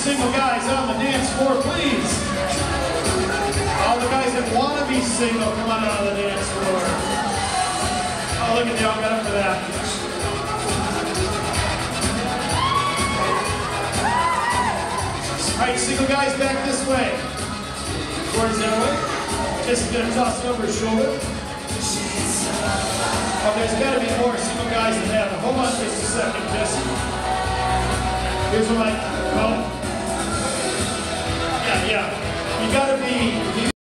single guys on the dance floor, please. All the guys that want to be single, come on out of the dance floor. Oh, look at y'all got up for that. All right, single guys back this way. Towards that way. Just gonna toss it over his shoulder. Oh, there's gotta be more single guys than that. Hold on just a second, Jesse. Here's what I, gotta be.